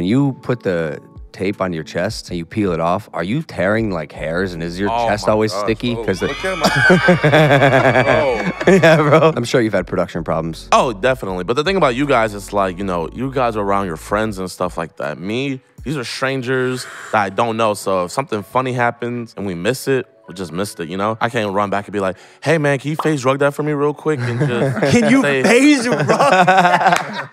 when you put the tape on your chest and you peel it off, are you tearing like hairs and is your Oh chest always gosh, sticky? Oh, because Look at my- oh. yeah, bro. I'm sure you've had production problems. Oh, definitely. But the thing about you guys it's like, you know, you guys are around your friends and stuff like that. Me, these are strangers that I don't know. So if something funny happens and we miss it, we just missed it, you know? I can't run back and be like, hey man, can you FaZe Rug that for me real quick and just Can you say- FaZe?